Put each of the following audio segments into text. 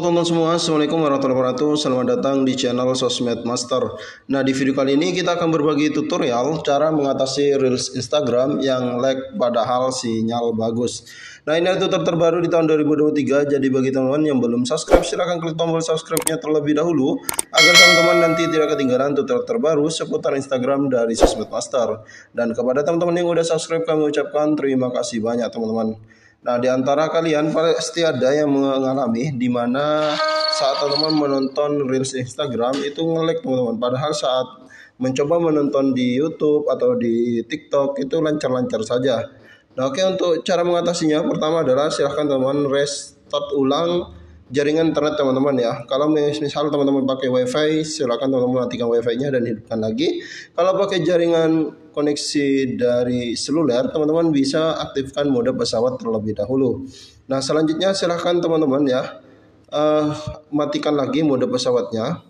Teman-teman semua, Assalamualaikum warahmatullahi wabarakatuh. Selamat datang di channel Sosmed Master. Nah di video kali ini kita akan berbagi tutorial Cara mengatasi Reels Instagram yang lag padahal sinyal bagus. Nah ini adalah tutorial terbaru di tahun 2023 Jadi bagi teman-teman yang belum subscribe silahkan klik tombol subscribe-nya terlebih dahulu Agar teman-teman nanti tidak ketinggalan tutorial terbaru seputar Instagram dari Sosmed Master. Dan kepada teman-teman yang udah subscribe kami ucapkan terima kasih banyak teman-teman Nah, di antara kalian pasti ada yang mengalami di mana saat teman-teman menonton reels Instagram itu ngelek teman-teman. Padahal saat mencoba menonton di YouTube atau di TikTok itu lancar-lancar saja. Nah, oke untuk cara mengatasinya pertama adalah silahkan teman-teman restart ulang jaringan internet teman-teman ya. Kalau misal teman-teman pakai WiFi, silakan teman-teman matikan WiFi-nya dan hidupkan lagi. Kalau pakai jaringan koneksi dari seluler, teman-teman bisa aktifkan mode pesawat terlebih dahulu. Nah, selanjutnya silahkan teman-teman ya uh, matikan lagi mode pesawatnya.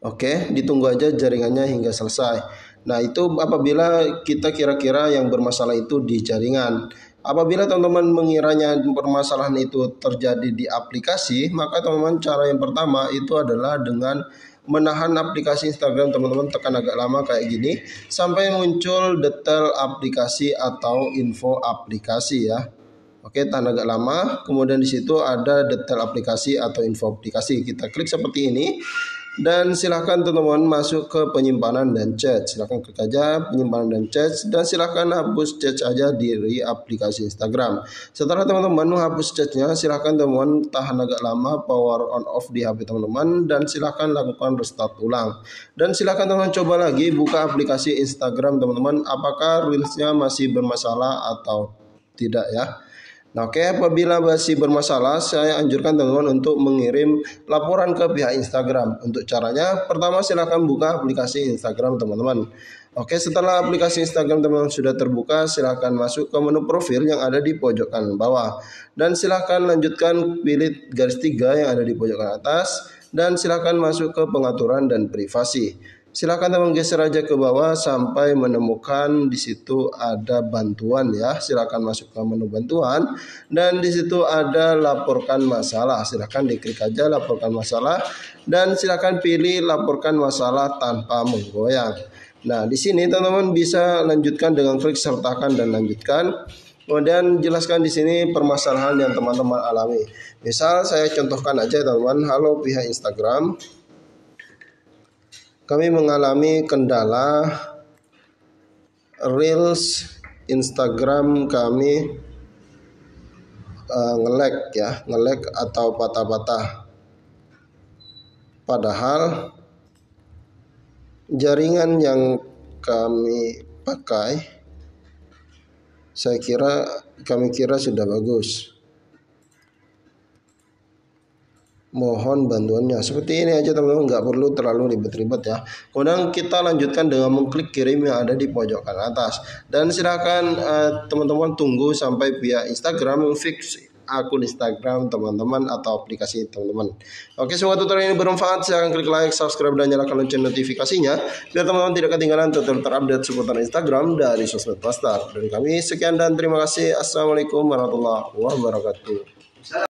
Oke, ditunggu aja jaringannya hingga selesai. Nah, itu apabila kita kira-kira yang bermasalah itu di jaringan. Apabila teman-teman mengiranya permasalahan itu terjadi di aplikasi, maka teman-teman cara yang pertama itu adalah dengan menahan aplikasi Instagram teman-teman tekan agak lama kayak gini sampai muncul detail aplikasi atau info aplikasi ya. Oke, tahan agak lama. Kemudian di situ ada detail aplikasi atau info aplikasi. Kita klik seperti ini dan silahkan teman-teman masuk ke penyimpanan dan chat silahkan klik aja penyimpanan dan chat dan silahkan hapus chat aja di aplikasi Instagram. Setelah teman-teman menghapus chatnya silahkan teman-teman tahan agak lama power on off di HP teman-teman dan silahkan lakukan restart ulang. Dan silahkan teman-teman coba lagi buka aplikasi Instagram teman-teman apakah reelsnya masih bermasalah atau tidak ya Nah, oke, okay, apabila masih bermasalah, saya anjurkan teman-teman untuk mengirim laporan ke pihak Instagram. Untuk caranya, pertama silakan buka aplikasi Instagram teman-teman. Oke, setelah aplikasi Instagram teman-teman sudah terbuka, silakan masuk ke menu profil yang ada di pojok kanan bawah. Dan silakan lanjutkan pilih garis tiga yang ada di pojok kanan atas. Dan silakan masuk ke pengaturan dan privasi. Silakan teman geser aja ke bawah sampai menemukan di situ ada bantuan ya. Silakan masuk ke menu bantuan dan di situ ada laporkan masalah. Silakan diklik aja laporkan masalah dan silakan pilih laporkan masalah tanpa menggoyang. Nah, di sini teman-teman bisa lanjutkan dengan klik sertakan dan lanjutkan. Kemudian jelaskan di sini permasalahan yang teman-teman alami. Misal saya contohkan aja teman-teman, halo pihak Instagram kami mengalami kendala reels Instagram kami uh, ngelek ya, ngelek atau patah-patah. Padahal jaringan yang kami pakai saya kira kami kira sudah bagus. Mohon bantuannya seperti ini aja teman-teman nggak perlu terlalu ribet-ribet ya kemudian kita lanjutkan dengan mengklik kirim yang ada di pojok kanan atas dan silakan uh, teman-teman tunggu sampai pihak Instagram fix akun Instagram teman-teman atau aplikasi teman-teman. Oke, semoga tutorial ini bermanfaat. Silahkan klik like, subscribe, dan nyalakan lonceng notifikasinya biar teman-teman tidak ketinggalan tutorial terupdate seputar Instagram dari Sosmed Pastar. Dari kami sekian dan terima kasih. Assalamualaikum warahmatullahi wabarakatuh.